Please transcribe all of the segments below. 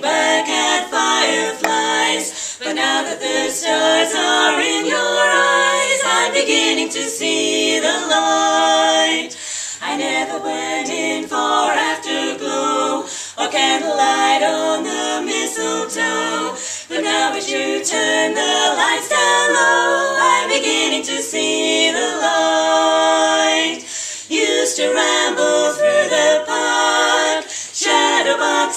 back at fireflies. But now that the stars are in your eyes, I'm beginning to see the light. I never went in for afterglow or candlelight on the mistletoe. But now as you turn the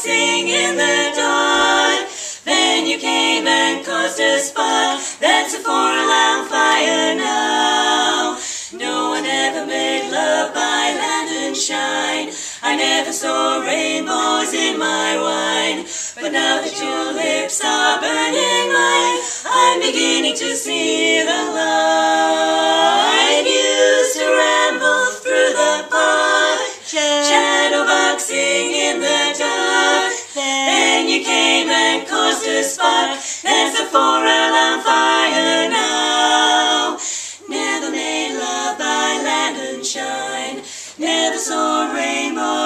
shadow in the dark. Then you came and caused a spark. That's a four-alarm fire now. No one ever made love by lantern shine. I never saw rainbows in my wine. But now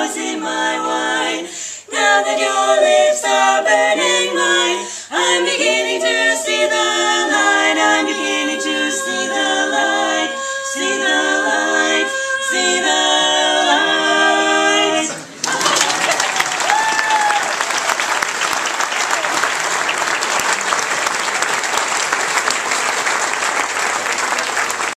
stars in my wine. Now that your lips are burning mine, I'm beginning to see the